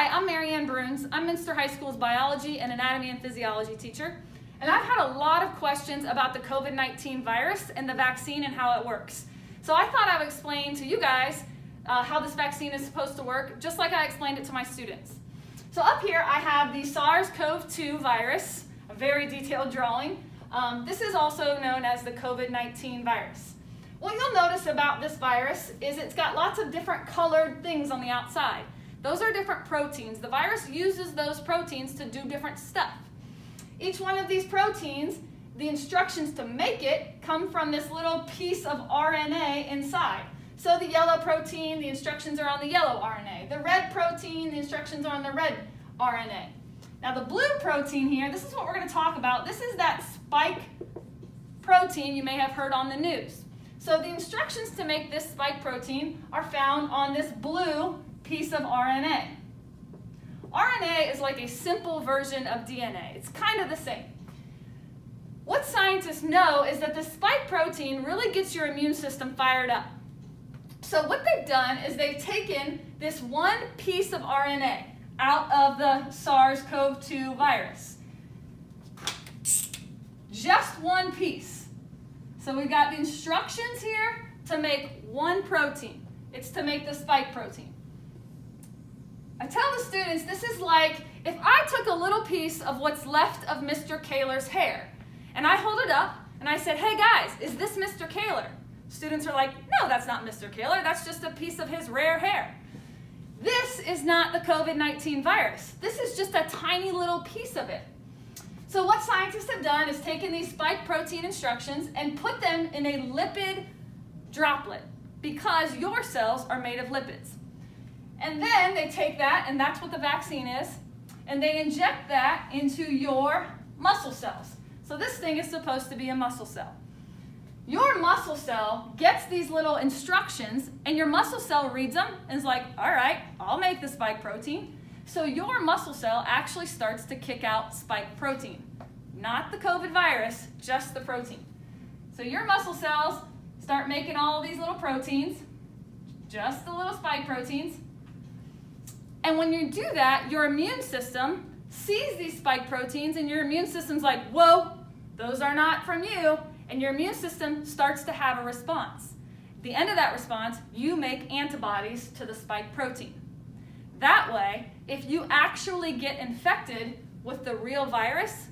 Hi, I'm Marianne Bruns. I'm Minster High School's biology and anatomy and physiology teacher. And I've had a lot of questions about the COVID-19 virus and the vaccine and how it works. So I thought I would explain to you guys uh, how this vaccine is supposed to work, just like I explained it to my students. So up here I have the SARS-CoV-2 virus, a very detailed drawing. Um, this is also known as the COVID-19 virus. What you'll notice about this virus is it's got lots of different colored things on the outside. Those are different proteins. The virus uses those proteins to do different stuff. Each one of these proteins, the instructions to make it come from this little piece of RNA inside. So the yellow protein, the instructions are on the yellow RNA. The red protein, the instructions are on the red RNA. Now the blue protein here, this is what we're going to talk about. This is that spike protein you may have heard on the news. So the instructions to make this spike protein are found on this blue piece of RNA. RNA is like a simple version of DNA. It's kind of the same. What scientists know is that the spike protein really gets your immune system fired up. So what they've done is they've taken this one piece of RNA out of the SARS-CoV-2 virus. Just one piece. So we've got the instructions here to make one protein. It's to make the spike protein. I tell the students this is like if I took a little piece of what's left of Mr. Kaler's hair and I hold it up and I said, hey guys, is this Mr. Kaler? Students are like, no, that's not Mr. Kaler. That's just a piece of his rare hair. This is not the COVID-19 virus. This is just a tiny little piece of it. So what scientists have done is taken these spike protein instructions and put them in a lipid droplet because your cells are made of lipids. And then they take that, and that's what the vaccine is, and they inject that into your muscle cells. So this thing is supposed to be a muscle cell. Your muscle cell gets these little instructions, and your muscle cell reads them and is like, all right, I'll make the spike protein. So your muscle cell actually starts to kick out spike protein. Not the COVID virus, just the protein. So your muscle cells start making all these little proteins, just the little spike proteins, and when you do that, your immune system sees these spike proteins and your immune system's like, whoa, those are not from you. And your immune system starts to have a response. At the end of that response, you make antibodies to the spike protein. That way, if you actually get infected with the real virus,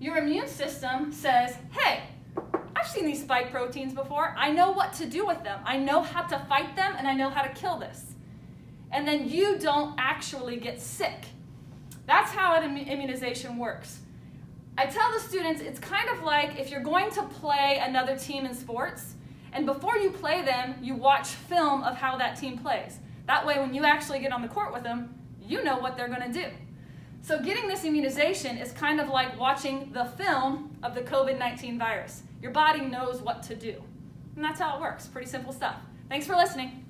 your immune system says, hey, I've seen these spike proteins before. I know what to do with them. I know how to fight them and I know how to kill this and then you don't actually get sick. That's how an immunization works. I tell the students it's kind of like if you're going to play another team in sports, and before you play them, you watch film of how that team plays. That way, when you actually get on the court with them, you know what they're going to do. So getting this immunization is kind of like watching the film of the COVID-19 virus. Your body knows what to do. And that's how it works. Pretty simple stuff. Thanks for listening.